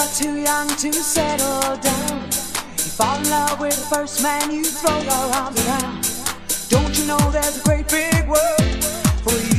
you're too young to settle down. You fall in love with the first man you throw your arms around. Don't you know there's a great big world for you?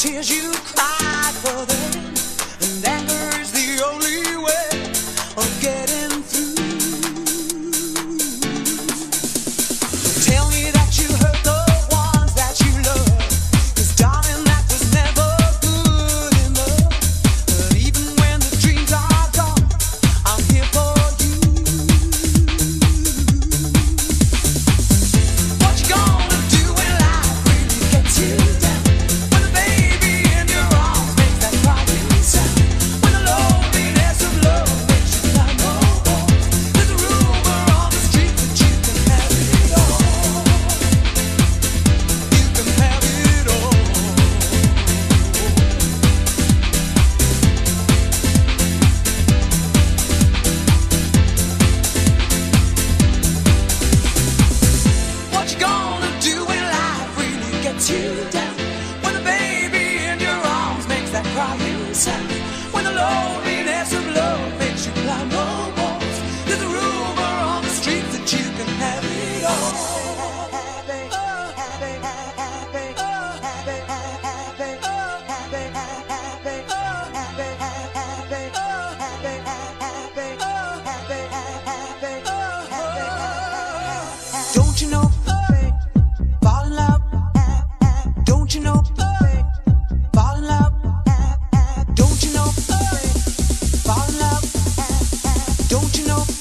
tears you cried for the Don't you know?